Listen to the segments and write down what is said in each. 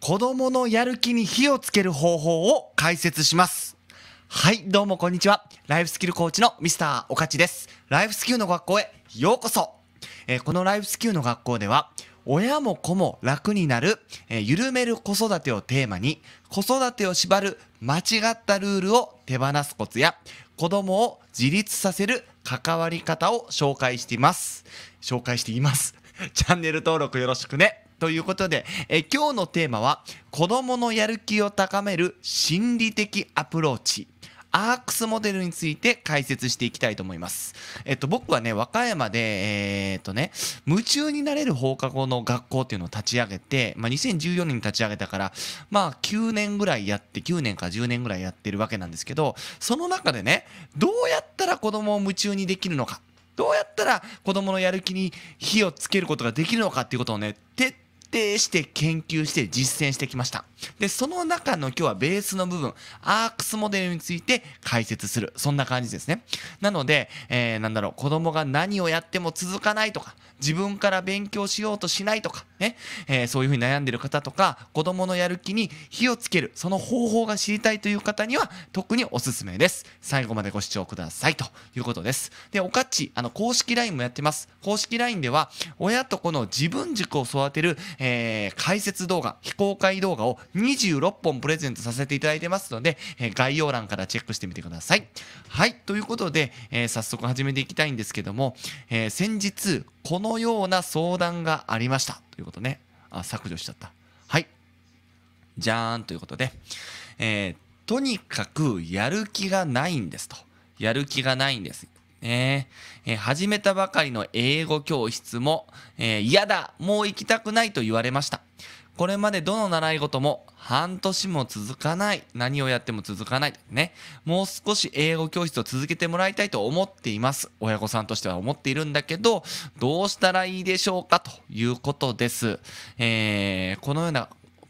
子供のやる気に火をつける方法を解説します。はい、どうもこんにちは。ライフスキルコーチのミスターおかちです。ライフスキルの学校へようこそ。えーこのライフスキルの学校では、親も子も楽になる、えー緩める子育てをテーマに、子育てを縛る間違ったルールを手放すコツや、子供を自立させる関わり方を紹介しています。紹介しています。チャンネル登録よろしくね。ということで、え今日のテーマは、子供のやる気を高める心理的アプローチ。アークスモデルについて解説していきたいと思います。えっと、僕はね、和歌山で、えーっとね、夢中になれる放課後の学校っていうのを立ち上げて、まあ、2014年に立ち上げたから、まあ、9年ぐらいやって、9年か10年ぐらいやってるわけなんですけど、その中でね、どうやったら子供を夢中にできるのか、どうやったら子供のやる気に火をつけることができるのかっていうことをね、徹底底して研究して実践してきました。で、その中の今日はベースの部分、アークスモデルについて解説する。そんな感じですね。なので、えーなんだろう、子供が何をやっても続かないとか、自分から勉強しようとしないとか、ね、えーそういうふうに悩んでる方とか、子供のやる気に火をつける、その方法が知りたいという方には、特におすすめです。最後までご視聴くださいということです。で、おかっち、あの、公式 LINE もやってます。公式 LINE では、親と子の自分軸を育てる、えー解説動画、非公開動画を26本プレゼントさせていただいてますので、えー概要欄からチェックしてみてください。はい、ということで、えー早速始めていきたいんですけども、えー先日、このような相談がありました。ということね。あ、削除しちゃった。はい。じゃーんということで、えーとにかくやる気がないんですと。やる気がないんです。ねえー始めたばかりの英語教室も、えー嫌だもう行きたくないと言われました。これまでどの習い事も半年も続かない。何をやっても続かない。ね。もう少し英語教室を続けてもらいたいと思っています。親御さんとしては思っているんだけど、どうしたらいいでしょうかということです。えーこのような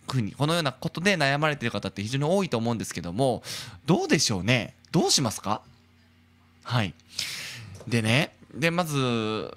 ふにこのようなことで悩まれている方って非常に多いと思うんですけどもどうでしょうねどうしますか？はいでねでまず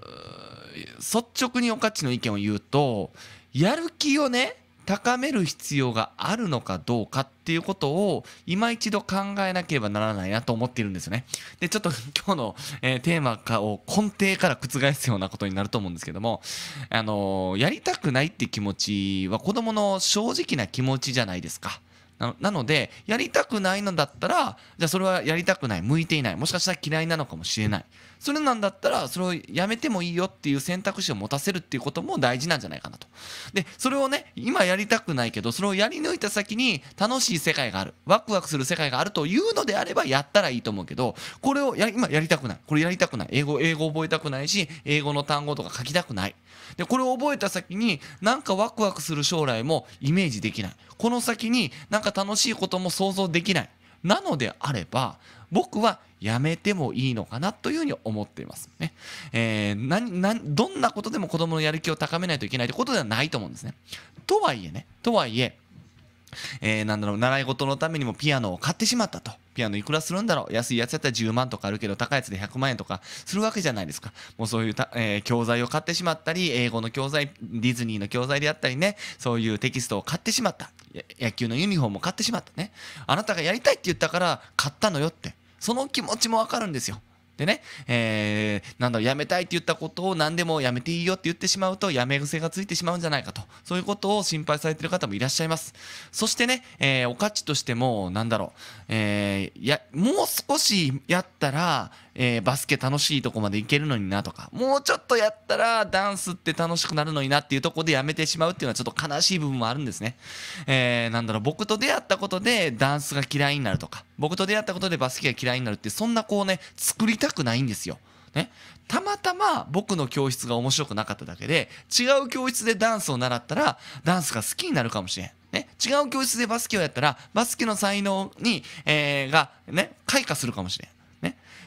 率直におかちの意見を言うとやる気をね高める必要があるのかどうかっていうことを今一度考えなければならないなと思っているんですよね。でちょっと 今日の、えーテーマかを根底から覆すようなことになると思うんですけども、あのーやりたくないって気持ちは子供の正直な気持ちじゃないですか。ななのでやりたくないのだったらじゃあそれはやりたくない向いていないもしかしたら嫌いなのかもしれないそれなんだったらそれをやめてもいいよっていう選択肢を持たせるっていうことも大事なんじゃないかなと。でそれをね今やりたくないけどそれをやり抜いた先に楽しい世界があるワクワクする世界があるというのであればやったらいいと思うけどこれをや今やりたくない。これやりたくない。英語英語覚えたくないし英語の単語とか書きたくない。でこれを覚えた先になんかワクワクする将来もイメージできない。この先になんか楽しいことも想像できない。なのであれば僕はやめてもいいのかなというふうに思っていますね。えー、ななどんなことでも子供のやる気を高めないといけないということではないと思うんですね。とはいえね、とはいえ、えーなんだろう習い事のためにもピアノを買ってしまったと。ピアノいくらするんだろう。安いやつやったら10万とかあるけど高いやつで100万円とかするわけじゃないですか。もうそういうた、えー教材を買ってしまったり英語の教材ディズニーの教材であったりねそういうテキストを買ってしまった。野球のユニフォームを買ってしまったね。あなたがやりたいって言ったから買ったのよって。その気持ちもわかるんですよでね、えーなんだろう、やめたいって言ったことを何でもやめていいよって言ってしまうと、やめ癖がついてしまうんじゃないかと、そういうことを心配されてる方もいらっしゃいます。そしてね、えーお価値としても、なんだろう、えーや、もう少しやったら、えーバスケ楽しいとこまで行けるのになとか、もうちょっとやったらダンスって楽しくなるのになっていうとこでやめてしまうっていうのはちょっと悲しい部分もあるんですね。えーなんだろう、僕と出会ったことでダンスが嫌いになるとか、僕と出会ったことでバスケが嫌いになるって、そんなこうね、作りたくないんですよ。ね、たまたま僕の教室が面白くなかっただけで違う教室でダンスを習ったらダンスが好きになるかもしれん。ね、違う教室でバスケをやったらバスケの才能に、えーが、ね、開花するかもしれん。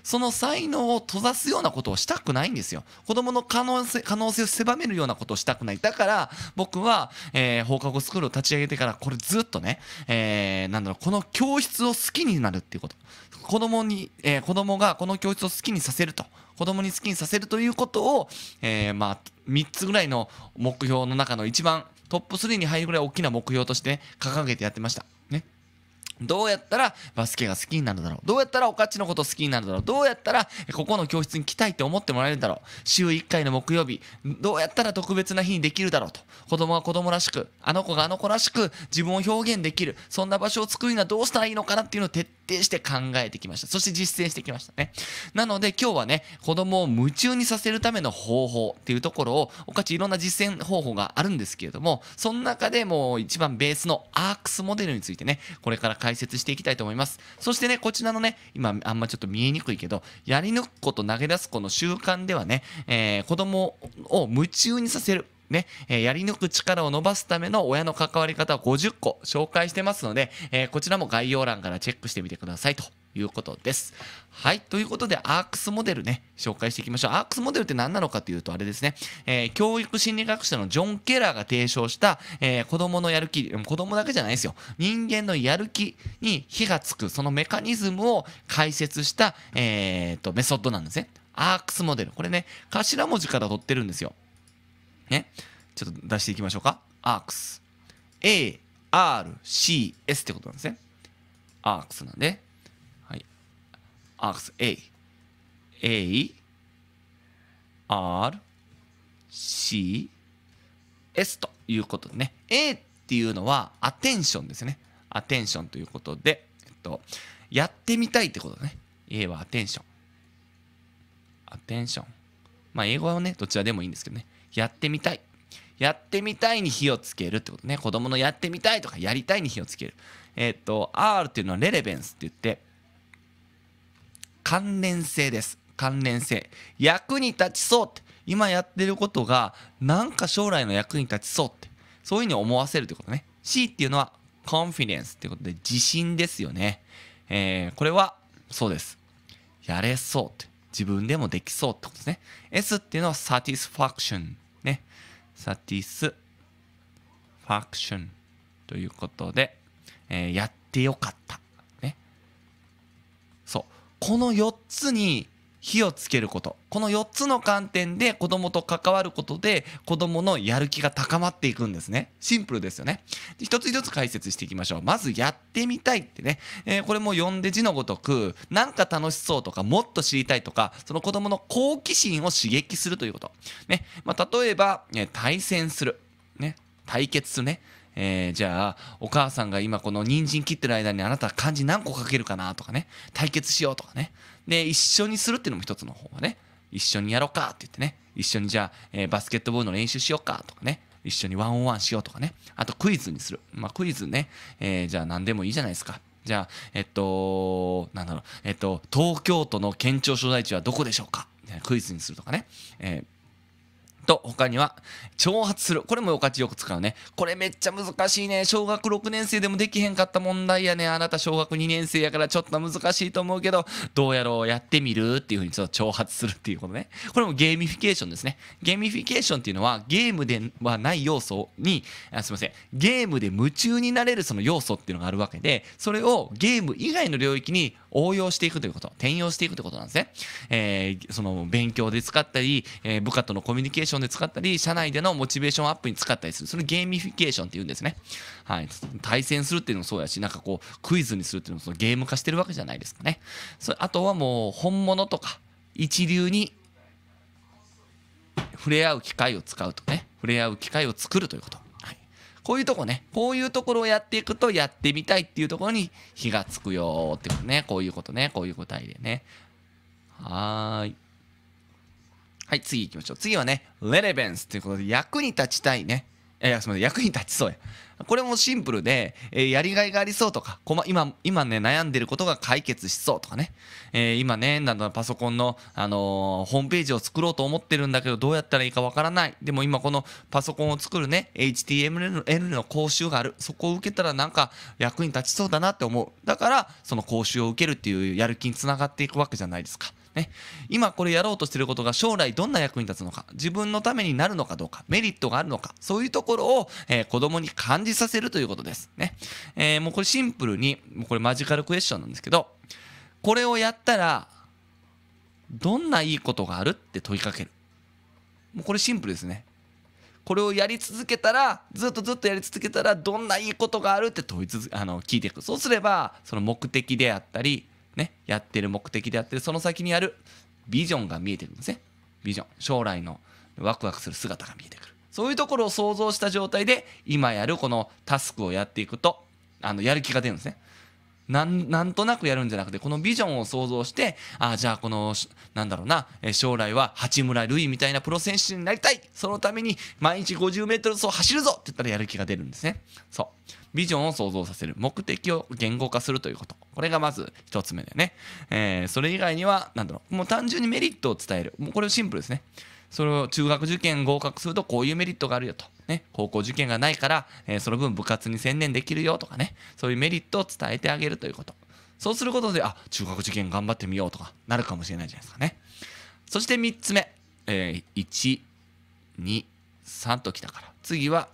その才能を閉ざすようなことをしたくないんですよ。子供の可能性可能性を狭めるようなことをしたくない。だから僕は、えー放課後スクールを立ち上げてからこれずっとね、えーなんだろう、この教室を好きになるっていうこと。子供に、えー子供がこの教室を好きにさせると。子供に好きにさせるということを、えーまあ、3つぐらいの目標の中の一番トップ3に入るぐらい大きな目標として、掲げてやってました。どうやったらバスケが好きになるだろう？どうやったらおかちのこと好きになるだろう？どうやったらここの教室に来たいって思ってもらえるだろう？週1回の木曜日。どうやったら特別な日にできるだろうと？子供は子供らしくあの子があの子らしく自分を表現できる。そんな場所を作るにはどうしたらいいのかなっていうのを徹底して考えてきました。そして実践してきましたね。なので今日はね子供を夢中にさせるための方法っていうところをおかちいろんな実践方法があるんですけれどもその中でもう一番ベースのアークスモデルについてねこれから解説していきたいと思います。そしてねこちらのね今あんまちょっと見えにくいけどやり抜くこと投げ出す子の習慣ではね、えー、子供を夢中にさせるね、えー、やり抜く力を伸ばすための親の関わり方を50個紹介してますので、えー、こちらも概要欄からチェックしてみてくださいということです。はい。ということで、アークスモデルね、紹介していきましょう。アークスモデルって何なのかというと、あれですね、えー、教育心理学者のジョン・ケラーが提唱した、えー、子供のやる気、子供だけじゃないですよ。人間のやる気に火がつく、そのメカニズムを解説した、えー、と、メソッドなんですね。アークスモデル。これね、頭文字から取ってるんですよ。ね。ちょっと出していきましょうか。アークス。A、R、C、S ってことなんですね。アークスなんで。はい。アークス A。A、R、C、S ということでね。A っていうのはアテンションですね。アテンションということで、えっと、やってみたいってことね。A はアテンション。アテンション。まあ、英語はね、どちらでもいいんですけどね。やってみたい。やってみたいに火をつけるってことね。子供のやってみたいとかやりたいに火をつける。えっ、と、R っていうのはレレベンスって言って、関連性です。関連性。役に立ちそうって。今やってることが、なんか将来の役に立ちそうって。そういうふうに思わせるってことね。C っていうのは、コンフィデンスってことで、自信ですよね。えー、これは、そうです。やれそうって。自分でもできそうってことですね。S っていうのは、サティスファクション。ね。サティスファクションということで、えー、やってよかった。ね。そう。この4つに火をつけること。この4つの観点で子供と関わることで子供のやる気が高まっていくんですね。シンプルですよね。一つ一つ解説していきましょう。まずやってみたいってね。えー、これも読んで字のごとく、なんか楽しそうとか、もっと知りたいとか、その子供の好奇心を刺激するということ。ね。まあ、例えば、え対戦する。ね。対決するね。えー、じゃあお母さんが今この人参切ってる間にあなた漢字何個書けるかなとかね対決しようとかねで一緒にするっていうのも一つの方がね。一緒にやろうかって言ってね。一緒にじゃあ、えー、バスケットボールの練習しようかとかね。一緒にワンオンワンしようとかね。あとクイズにする。まあクイズね、えー、じゃあ何でもいいじゃないですか。じゃあえっとなんだろう。えっと東京都の県庁所在地はどこでしょうか。クイズにするとかね、えーと、他には、挑発する。これもおかちよく使うね。これめっちゃ難しいね。小学6年生でもできへんかった問題やね。あなた小学2年生やからちょっと難しいと思うけど、どうやろうやってみるっていうふうにちょっと挑発するっていうことね。これもゲーミフィケーションですね。ゲーミフィケーションっていうのはゲームではない要素に、あすいません。ゲームで夢中になれるその要素っていうのがあるわけで、それをゲーム以外の領域に応用していくということ、転用していくということなんですね。えー、その勉強で使ったり、えー、部下とのコミュニケーションで使ったり、社内でのモチベーションアップに使ったりする。それゲーミフィケーションって言うんですね。はい。対戦するっていうのもそうやし、なんかこう、クイズにするっていうのもそのゲーム化してるわけじゃないですかね。それあとはもう、本物とか、一流に触れ合う機会を使うとね、触れ合う機会を作るということ。こういうとこね、こういうところをやっていくとやってみたいっていうところに火がつくよってことね。こういうことね。こういう答えでね。はーい。はい、次行きましょう。次はね、レレベンスということで役に立ちたいね。いや、すみません、役に立ちそうや。これもシンプルで、えー、やりがいがありそうとか、こま今、今ね、悩んでることが解決しそうとかね、えー、今ね、なんだパソコンの、あのー、ホームページを作ろうと思ってるんだけど、どうやったらいいかわからない。でも今このパソコンを作るね、HTML の講習がある。そこを受けたらなんか役に立ちそうだなって思う。だから、その講習を受けるっていうやる気につながっていくわけじゃないですか。ね、今これやろうとしてることが将来どんな役に立つのか、自分のためになるのかどうか、メリットがあるのか、そういうところを、えー、子供に感じさせるということです。ね。えー、もうこれシンプルに、もうこれマジカルクエスチョンなんですけど、これをやったら、どんないいことがあるって問いかける。もうこれシンプルですね。これをやり続けたらずっとずっとやり続けたらどんないいことがあるって問い続あの聞いていくそうすればその目的であったり、ね、やってる目的であったりその先にあるビジョンが見えてくるんですね。ビジョン。将来のワクワクする姿が見えてくる。そういうところを想像した状態で今やるこのタスクをやっていくとあのやる気が出るんですね。なんなんとなくやるんじゃなくてこのビジョンを想像してああじゃあこのなんだろうな将来は八村塁みたいなプロ選手になりたい。そのために毎日 50m 走走るぞって言ったらやる気が出るんですね。そう。ビジョンを想像させる目的を言語化するということこれがまず一つ目だよね、えー、それ以外には何だろうもう単純にメリットを伝えるもうこれシンプルですねそれを中学受験合格するとこういうメリットがあるよと。ね、高校受験がないから、えー、その分部活に専念できるよとかね、そういうメリットを伝えてあげるということ。そうすることで、あ、中学受験頑張ってみようとかなるかもしれないじゃないですかね。そして3つ目、えー、1、2、3ときたから。次は、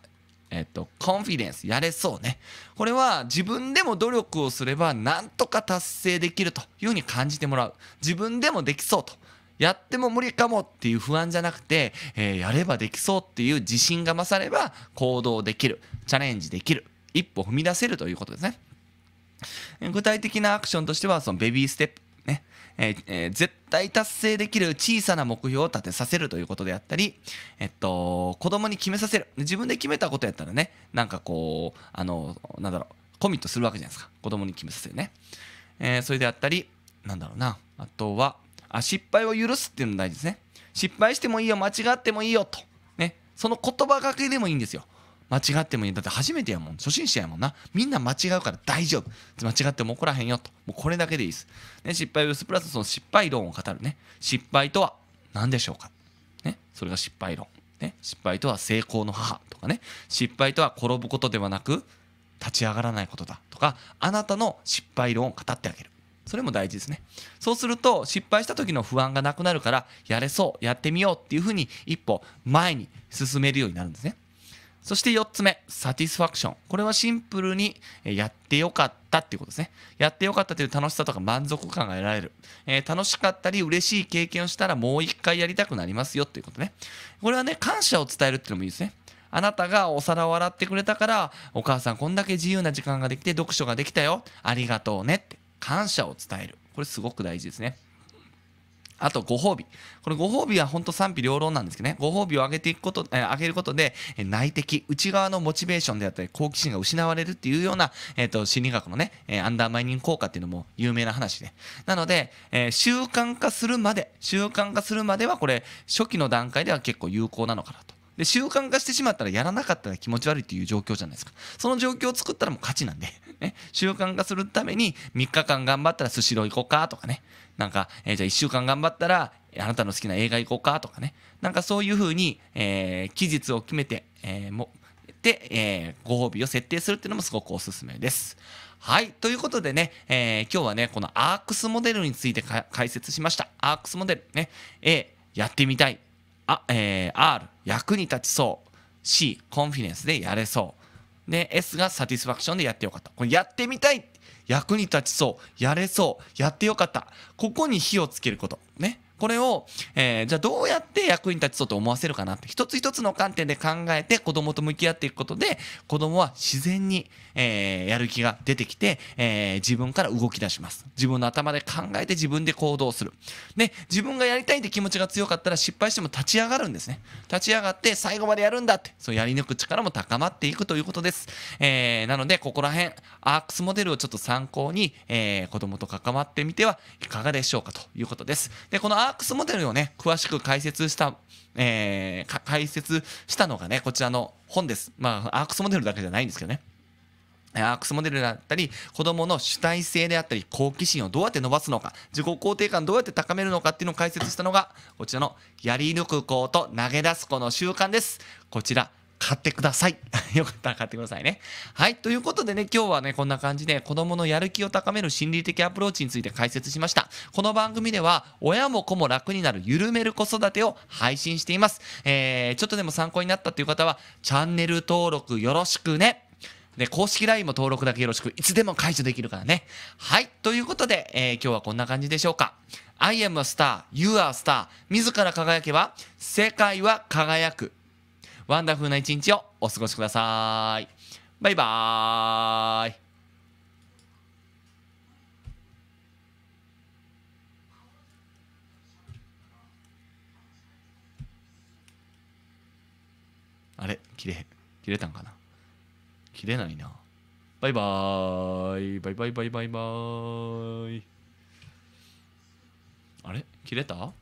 えっ、と、コンフィデンス、やれそうね。これは自分でも努力をすればなんとか達成できるというふうに感じてもらう。自分でもできそうと。やっても無理かもっていう不安じゃなくて、えー、やればできそうっていう自信が勝れば行動できるチャレンジできる一歩踏み出せるということですね具体的なアクションとしてはそのベビーステップええ、絶対達成できる小さな目標を立てさせるということであったり、えっと、子供に決めさせる。自分で決めたことやったらねなんかこうあのなんだろうコミットするわけじゃないですか。子供に決めさせるね、えー、それであったりなんだろうな。あとはあ失敗を許すっていうのが大事ですね。失敗してもいいよ間違ってもいいよと。ね。その言葉がけでもいいんですよ。間違ってもいい。だって初めてやもん。初心者やもんな。みんな間違うから大丈夫。間違っても怒らへんよと。もうこれだけでいいです、ね、失敗を許すプラスその失敗論を語るね。失敗とは何でしょうか。ねそれが失敗論。ね失敗とは成功の母とかね。失敗とは転ぶことではなく立ち上がらないことだとか。あなたの失敗論を語ってあげる。それも大事ですね。そうすると失敗した時の不安がなくなるからやれそうやってみようっていうふうに一歩前に進めるようになるんですね。そして4つ目、サティスファクション。これはシンプルにやってよかったっていうことですね。やってよかったという楽しさとか満足感が得られる。えー、楽しかったり嬉しい経験をしたらもう一回やりたくなりますよっていうことね。これはね、感謝を伝えるっていうのもいいですね。あなたがお皿を洗ってくれたから、お母さんこんだけ自由な時間ができて読書ができたよ。ありがとうねって。感謝を伝える。これすごく大事ですね。あと、ご褒美。これご褒美は本当賛否両論なんですけどね。ご褒美を上げていくこと、えー、上げることで、え内的、内側のモチベーションであったり、好奇心が失われるっていうような、えっ、ー、と、心理学のね、え、アンダーマイニング効果っていうのも有名な話で。なので、えー、習慣化するまで、習慣化するまではこれ、初期の段階では結構有効なのかなと。で習慣化してしまったらやらなかったら気持ち悪いっていう状況じゃないですかその状況を作ったらもう勝ちなんで、ね、習慣化するために3日間頑張ったらスシロー行こうかとかねなんか、えー、じゃあ1週間頑張ったらあなたの好きな映画行こうかとかねなんかそういうふうに、えー、期日を決めて、えー、もで、えー、ご褒美を設定するっていうのもすごくおすすめです。はい。ということでね、えー、今日はね、このアークスモデルについて解説しました。アークスモデルね、A、やってみたい。あ、えー、R、役に立ちそう。C、コンフィデンスでやれそう。で、S がサティスファクションでやってよかった。これやってみたい。役に立ちそう。やれそう。やってよかった。ここに火をつけること。ね。これを、えー、じゃあどうやって役に立ちそうと思わせるかなって一つ一つの観点で考えて子供と向き合っていくことで子供は自然に、えー、やる気が出てきて、えー、自分から動き出します。自分の頭で考えて自分で行動する。で自分がやりたいって気持ちが強かったら失敗しても立ち上がるんですね。立ち上がって最後までやるんだって。そうやり抜く力も高まっていくということです、えー、なのでここら辺アークスモデルをちょっと参考に、えー、子供と関わってみてはいかがでしょうかということです。でこのークスモデルをね、詳しく解説した、えー、解説したのがね、こちらの本です。まあ、アークスモデルだけじゃないんですけどね。アークスモデルだったり、子供の主体性であったり、好奇心をどうやって伸ばすのか、自己肯定感どうやって高めるのかっていうのを解説したのが、こちらのやり抜く子と投げ出す子の習慣です。こちら、買ってください。よかったら買ってくださいね。はい。ということでね、今日はね、こんな感じで子供のやる気を高める心理的アプローチについて解説しました。この番組では、親も子も楽になる緩める子育てを配信しています。えー、ちょっとでも参考になったという方は、チャンネル登録よろしくね。で、公式 LINE も登録だけよろしく、いつでも解除できるからね。はい。ということで、えー、今日はこんな感じでしょうか。I am a star, you are a star. 自ら輝けば、世界は輝く。ワンダフルな一日をお過ごしください。バイバーイ。あれ？切れ切れたんかな？切れないな。バイバーイ。バイバイバイバイバイ。あれ？切れた？